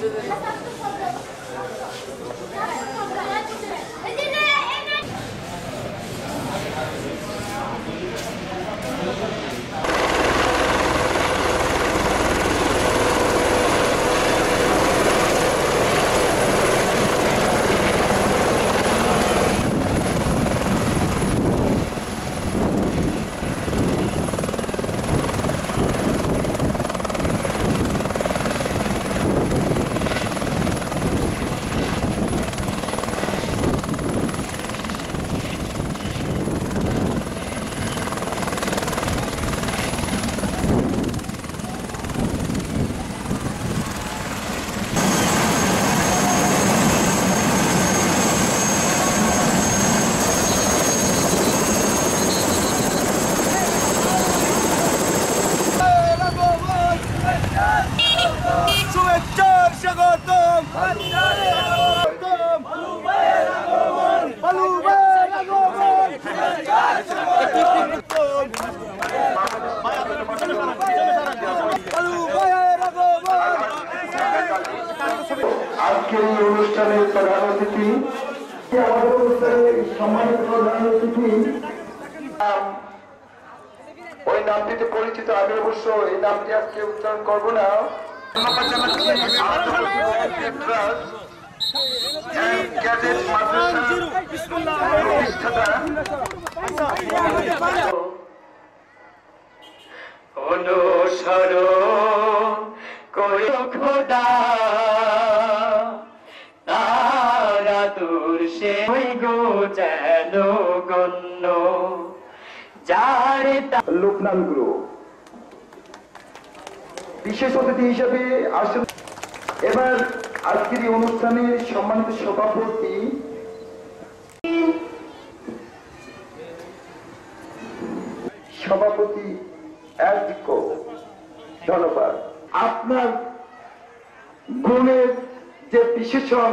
部分。আজকের এই অনুষ্ঠানের প্রধান অতিথি আমাদের অনুষ্ঠানের ওই নামটিতে পরিচিত, আমি অবশ্য এই নামটি আজকে উচ্চারণ করব না। অনুসরণ করে খোদা। সে গো যেন গণ্য। যারে লোকনাথ গুরু বিশেষ অতিথি হিসেবে আসেন। এবার আজকের এই অনুষ্ঠানের সম্মানিত সভাপতি সভাপতি ধন্যবাদ। আপনার গুণের যে বিশেষণ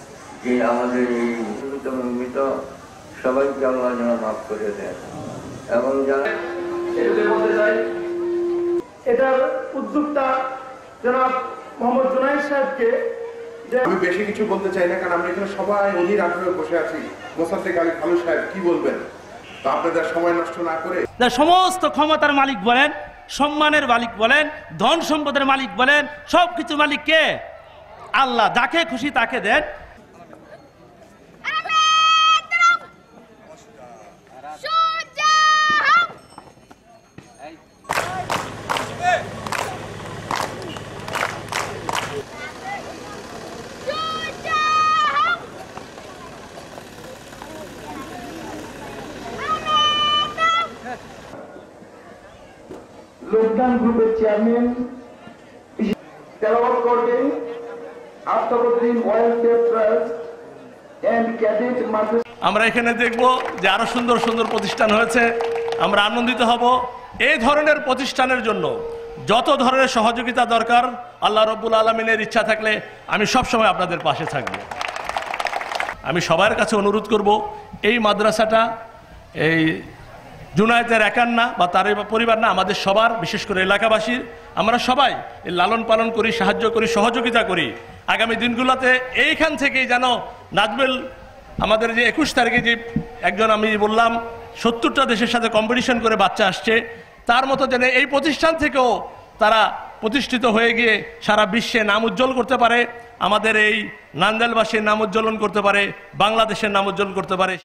যে আমাদের এই জীবিত মৃত সবাইকে আল্লাহ যেন মাফ করে দেন। এবং যারা এটার উদ্যোক্তা জনাব মোহাম্মদ জুনাইদ সাহেবকে আমি বেশি কিছু বলতে চাই না কারণ আমরা এখানে সবাই অধীর আগ্রহে বসে আছি। মোসাদ্দেক আলী খালু সাহেব কি বলবেন? তো আপনাদের সময় নষ্ট না করে যা সমস্ত ক্ষমতার মালিক বলেন সম্মানের মালিক বলেন ধন সম্পদের মালিক বলেন সব কিছু মালিক কে? আল্লাহ যাকে খুশি তাকে দেন। লোকদান গ্রুপের চেয়ারম্যান, তেলাওয়াত করবেন Aftabuddin welfare trust and cadet Madrasa আমরা এখানে দেখব যে আরও সুন্দর সুন্দর প্রতিষ্ঠান হয়েছে। আমরা আনন্দিত হব। এই ধরনের প্রতিষ্ঠানের জন্য যত ধরনের সহযোগিতা দরকার, আল্লাহ রব্বুল আলমিনের ইচ্ছা থাকলে আমি সবসময় আপনাদের পাশে থাকব। আমি সবার কাছে অনুরোধ করব, এই মাদ্রাসাটা, এই জুনায়েতের একার না বা তার পরিবার না, আমাদের সবার, বিশেষ করে এলাকাবাসীর, আমরা সবাই লালন পালন করি, সাহায্য করি, সহযোগিতা করি। আগামী দিনগুলোতে এইখান থেকেই যেন নাজবেল, আমাদের যে একুশ তারিখে যে একজন আমি বললাম, সত্তরটা দেশের সাথে কম্পিটিশন করে বাচ্চা আসছে, তার মতো যেন এই প্রতিষ্ঠান থেকেও তারা প্রতিষ্ঠিত হয়ে গিয়ে সারা বিশ্বে নাম উজ্জ্বল করতে পারে, আমাদের এই নান্দেলবাসীর নাম উজ্জ্বলন করতে পারে, বাংলাদেশের নাম উজ্জ্বল করতে পারে।